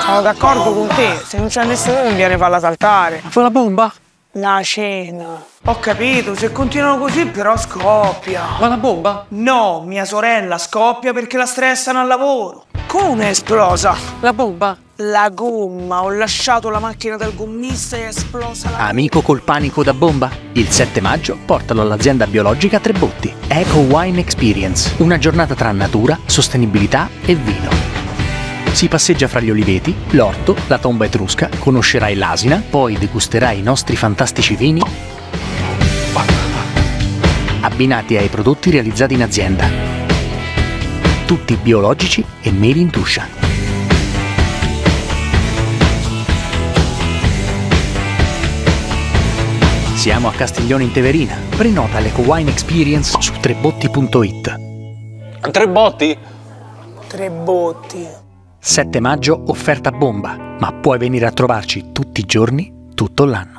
Sono d'accordo con te, se non c'è nessuno non viene falla saltare. Fa la bomba? La cena. Ho capito, se continuano così però scoppia. Ma la bomba? No, mia sorella scoppia perché la stressano al lavoro. Come è esplosa? La bomba? La gomma, ho lasciato la macchina del gommista e è esplosa la... Amico col panico da bomba? Il 7 maggio portalo all'azienda biologica Trebotti. Eco Wine Experience. Una giornata tra natura, sostenibilità e vino. Si passeggia fra gli oliveti, l'orto, la tomba etrusca, conoscerai l'asina, poi degusterai i nostri fantastici vini abbinati ai prodotti realizzati in azienda. Tutti biologici e made in Tuscia. Siamo a Castiglione in Teverina. Prenota l'Eco Wine Experience su trebotti.it. Tre botti? Tre botti. 7 maggio offerta bomba, ma puoi venire a trovarci tutti i giorni, tutto l'anno.